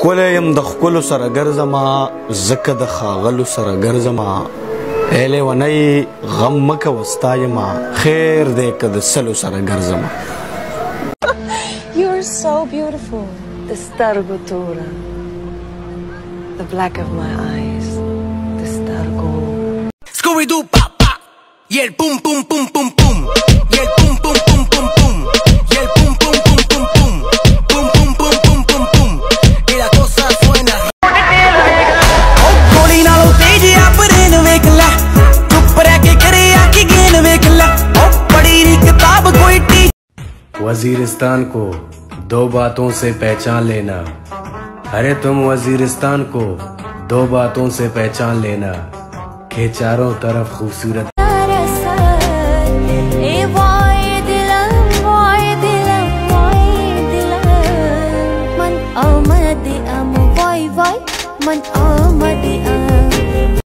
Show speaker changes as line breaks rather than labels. خکولم د خکولو سره ګرځما زکه د خاغلو سره ګرځما اله ونی غم مکه وستایما خیر دې کد سلو سره ګرځما
You are so beautiful the stargo tora the black of my eyes the stargo Scooby Doo pa pa y el pum pum pum pum pum
Waziristan को दो बातों से पहचान लेना अरे तुम वजीरिस्तान को दो बातों से पहचान लेना के चारों तरफ
खूबसूरत मन आमदे अम